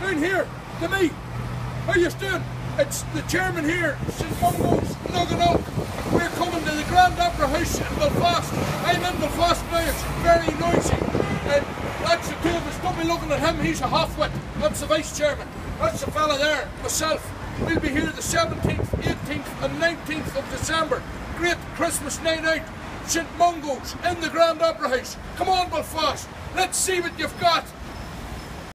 Down here, to me. How you doing? It's the chairman here, St Mungo's, Luganulk We're coming to the Grand Opera House in Belfast. I'm in Belfast now, it's very noisy. And that's the two of us. Don't be looking at him, he's a halfwit. That's the vice chairman. That's the fella there, myself. We'll be here the 17th, 18th and 19th of December. Great Christmas night out. St Mungo's in the Grand Opera House. Come on, Belfast. Let's see what you've got.